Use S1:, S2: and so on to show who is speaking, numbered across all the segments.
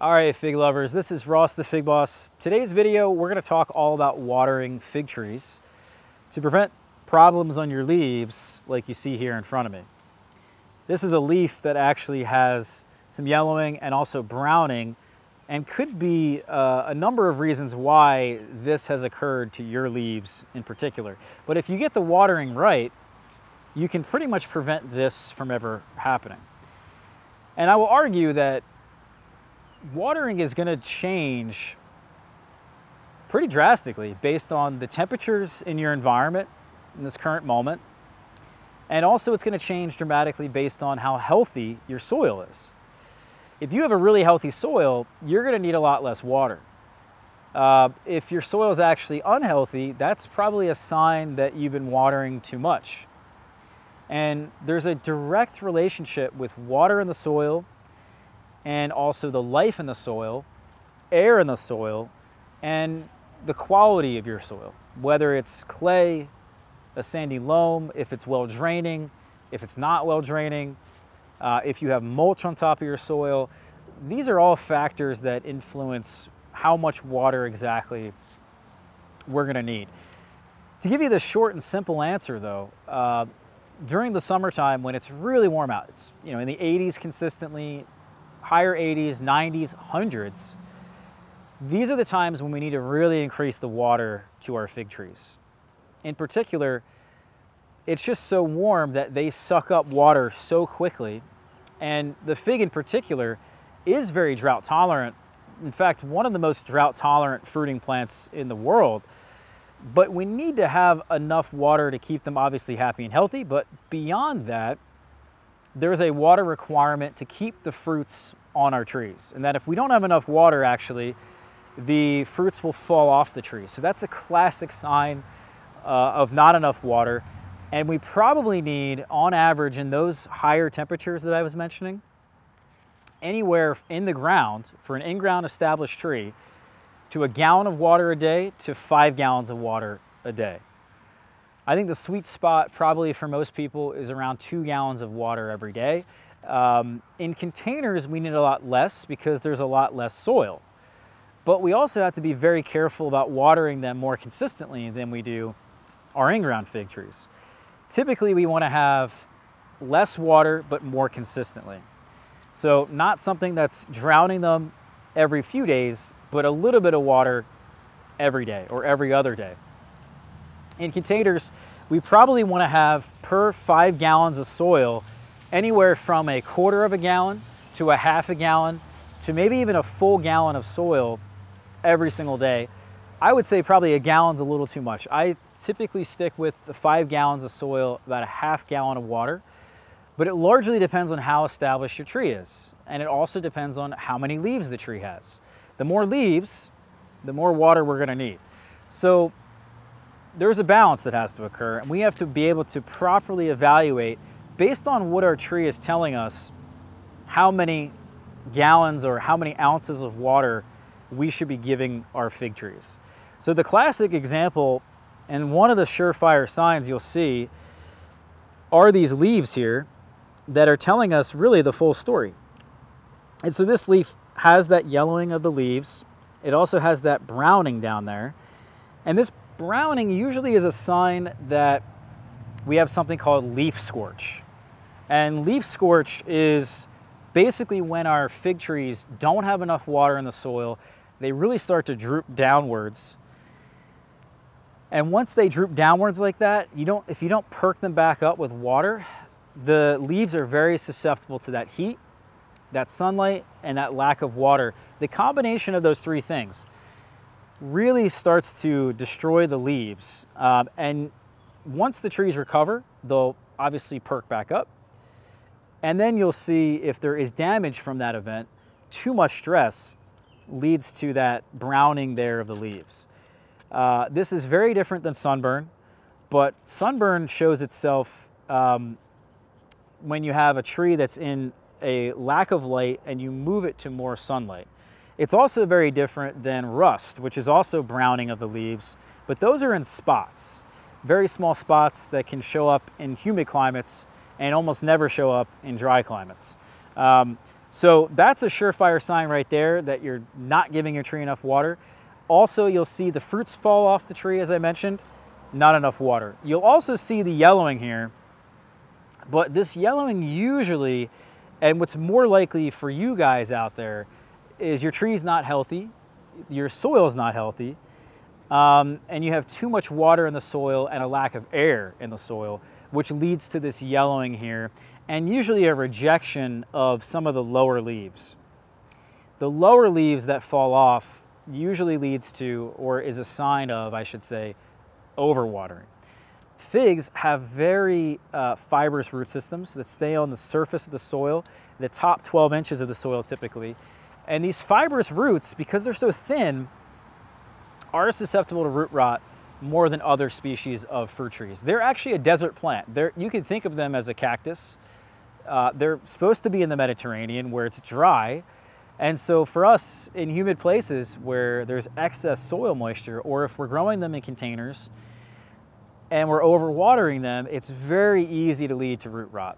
S1: All right, fig lovers, this is Ross the Fig Boss. Today's video, we're gonna talk all about watering fig trees to prevent problems on your leaves like you see here in front of me. This is a leaf that actually has some yellowing and also browning and could be uh, a number of reasons why this has occurred to your leaves in particular. But if you get the watering right, you can pretty much prevent this from ever happening. And I will argue that watering is going to change pretty drastically based on the temperatures in your environment in this current moment. And also it's going to change dramatically based on how healthy your soil is. If you have a really healthy soil, you're going to need a lot less water. Uh, if your soil is actually unhealthy, that's probably a sign that you've been watering too much. And there's a direct relationship with water in the soil and also the life in the soil, air in the soil, and the quality of your soil, whether it's clay, a sandy loam, if it's well draining, if it's not well draining, uh, if you have mulch on top of your soil. These are all factors that influence how much water exactly we're going to need. To give you the short and simple answer though, uh, during the summertime when it's really warm out, it's you know in the 80s consistently, higher 80s, 90s, hundreds, these are the times when we need to really increase the water to our fig trees. In particular, it's just so warm that they suck up water so quickly. And the fig in particular is very drought tolerant. In fact, one of the most drought tolerant fruiting plants in the world. But we need to have enough water to keep them obviously happy and healthy. But beyond that, there's a water requirement to keep the fruits on our trees. And that if we don't have enough water, actually, the fruits will fall off the tree. So that's a classic sign uh, of not enough water. And we probably need, on average, in those higher temperatures that I was mentioning, anywhere in the ground for an in-ground established tree to a gallon of water a day to five gallons of water a day. I think the sweet spot probably for most people is around two gallons of water every day. Um, in containers, we need a lot less because there's a lot less soil. But we also have to be very careful about watering them more consistently than we do our in-ground fig trees. Typically, we want to have less water, but more consistently. So not something that's drowning them every few days, but a little bit of water every day or every other day. In containers, we probably want to have per five gallons of soil anywhere from a quarter of a gallon to a half a gallon to maybe even a full gallon of soil every single day. I would say probably a gallon's a little too much. I typically stick with the five gallons of soil, about a half gallon of water, but it largely depends on how established your tree is. And it also depends on how many leaves the tree has. The more leaves, the more water we're gonna need. So there's a balance that has to occur and we have to be able to properly evaluate based on what our tree is telling us how many gallons or how many ounces of water we should be giving our fig trees. So the classic example and one of the surefire signs you'll see are these leaves here that are telling us really the full story. And so this leaf has that yellowing of the leaves. It also has that browning down there. And this browning usually is a sign that we have something called leaf scorch. And leaf scorch is basically when our fig trees don't have enough water in the soil, they really start to droop downwards. And once they droop downwards like that, you don't, if you don't perk them back up with water, the leaves are very susceptible to that heat, that sunlight, and that lack of water. The combination of those three things really starts to destroy the leaves. Um, and once the trees recover, they'll obviously perk back up. And then you'll see if there is damage from that event, too much stress leads to that browning there of the leaves. Uh, this is very different than sunburn, but sunburn shows itself um, when you have a tree that's in a lack of light and you move it to more sunlight. It's also very different than rust, which is also browning of the leaves, but those are in spots, very small spots that can show up in humid climates and almost never show up in dry climates. Um, So that's a surefire sign right there that you're not giving your tree enough water. Also, you'll see the fruits fall off the tree, as I mentioned, not enough water. You'll also see the yellowing here, but this yellowing usually, and what's more likely for you guys out there, is your tree's not healthy, your soil's not healthy, um, and you have too much water in the soil and a lack of air in the soil, which leads to this yellowing here, and usually a rejection of some of the lower leaves. The lower leaves that fall off usually leads to, or is a sign of, I should say, overwatering. Figs have very uh, fibrous root systems that stay on the surface of the soil, the top 12 inches of the soil typically. And these fibrous roots, because they're so thin, are susceptible to root rot more than other species of fruit trees. They're actually a desert plant. They're, you can think of them as a cactus. Uh, they're supposed to be in the Mediterranean where it's dry. And so for us in humid places where there's excess soil moisture, or if we're growing them in containers and we're overwatering them, it's very easy to lead to root rot.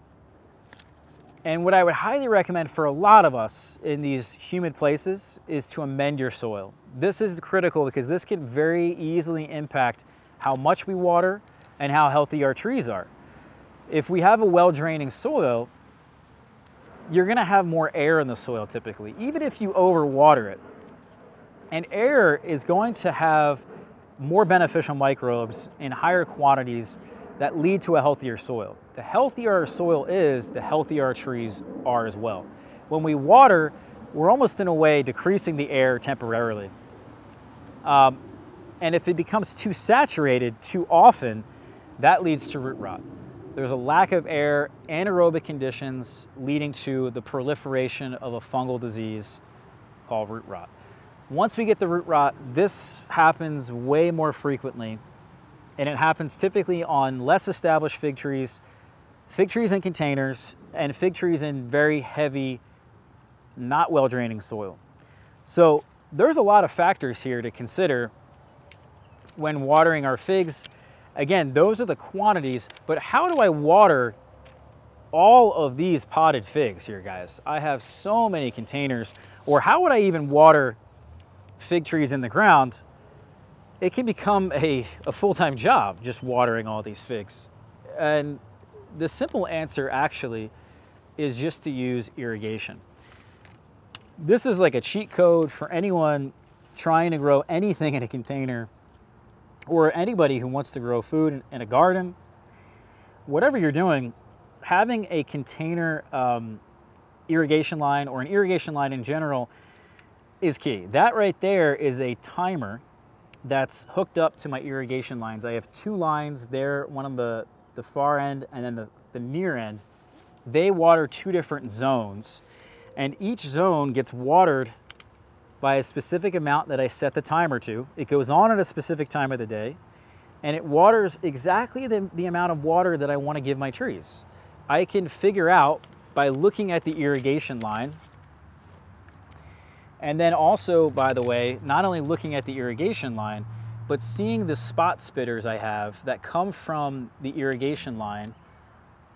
S1: And what I would highly recommend for a lot of us in these humid places is to amend your soil. This is critical because this can very easily impact how much we water and how healthy our trees are. If we have a well-draining soil, you're gonna have more air in the soil typically, even if you overwater it. And air is going to have more beneficial microbes in higher quantities that lead to a healthier soil. The healthier our soil is, the healthier our trees are as well. When we water, we're almost in a way decreasing the air temporarily. Um, and if it becomes too saturated too often, that leads to root rot. There's a lack of air, anaerobic conditions leading to the proliferation of a fungal disease called root rot. Once we get the root rot, this happens way more frequently and it happens typically on less established fig trees, fig trees in containers, and fig trees in very heavy, not well draining soil. So there's a lot of factors here to consider when watering our figs. Again, those are the quantities, but how do I water all of these potted figs here, guys? I have so many containers, or how would I even water fig trees in the ground it can become a, a full-time job just watering all these figs. And the simple answer actually is just to use irrigation. This is like a cheat code for anyone trying to grow anything in a container or anybody who wants to grow food in a garden. Whatever you're doing, having a container um, irrigation line or an irrigation line in general is key. That right there is a timer that's hooked up to my irrigation lines. I have two lines there, one on the, the far end and then the, the near end. They water two different zones and each zone gets watered by a specific amount that I set the timer to. It goes on at a specific time of the day and it waters exactly the, the amount of water that I want to give my trees. I can figure out by looking at the irrigation line and then also, by the way, not only looking at the irrigation line, but seeing the spot spitters I have that come from the irrigation line,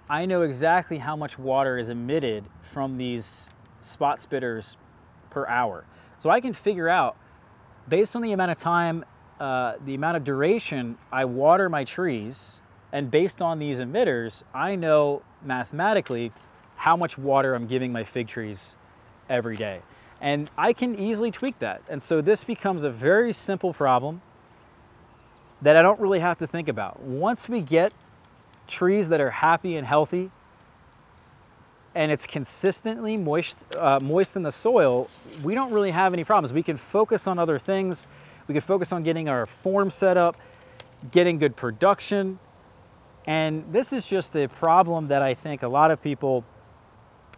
S1: I know exactly how much water is emitted from these spot spitters per hour. So I can figure out, based on the amount of time, uh, the amount of duration I water my trees, and based on these emitters, I know mathematically how much water I'm giving my fig trees every day. And I can easily tweak that. And so this becomes a very simple problem that I don't really have to think about. Once we get trees that are happy and healthy and it's consistently moist, uh, moist in the soil, we don't really have any problems. We can focus on other things. We can focus on getting our form set up, getting good production. And this is just a problem that I think a lot of people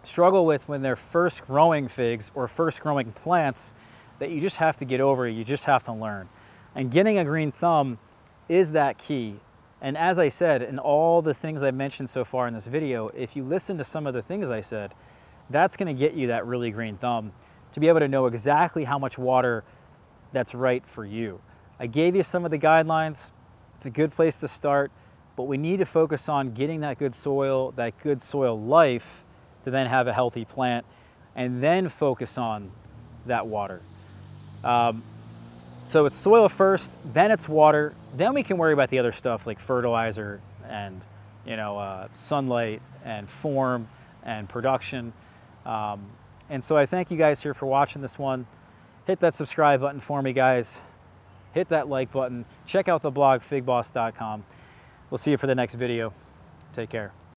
S1: struggle with when they're first growing figs or first growing plants that you just have to get over, you just have to learn. And getting a green thumb is that key. And as I said, in all the things I've mentioned so far in this video, if you listen to some of the things I said, that's gonna get you that really green thumb to be able to know exactly how much water that's right for you. I gave you some of the guidelines. It's a good place to start, but we need to focus on getting that good soil, that good soil life, to then have a healthy plant. and then focus on that water. Um, so it's soil first, then it's water, then we can worry about the other stuff like fertilizer and you know uh, sunlight and form and production. Um, and so I thank you guys here for watching this one. Hit that subscribe button for me, guys. Hit that like button. Check out the blog figboss.com. We'll see you for the next video. Take care.